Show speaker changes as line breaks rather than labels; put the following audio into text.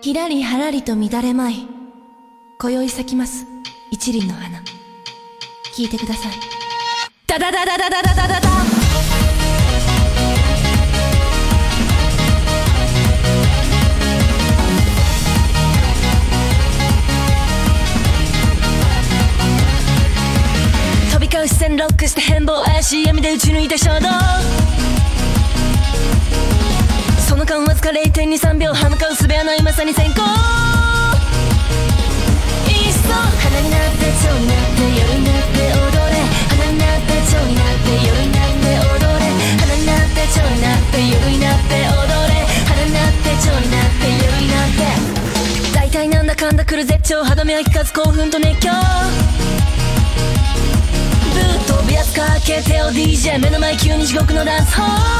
ひらりはらりと乱れまい。今宵咲きます。一輪の花。聞いてください。ダダダダダダダダダダ。飛び交う視線ロックして変貌怪しい闇で打ち抜いた衝動。か0.23秒歯向かうすべはないまさに先行。いっそ花になって蝶になって夜になって踊れ。花になって蝶になって夜になって踊れ。花になって蝶になって夜になって踊れ。花になって蝶になって夜になって。大体なんだかんだ来る絶頂歯止めは聞かず興奮と熱狂。ぶっ飛ぶやつかけてよ DJ 目の前急に地獄のダンスホー。ル